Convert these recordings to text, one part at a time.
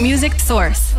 Music Source.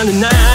down tonight.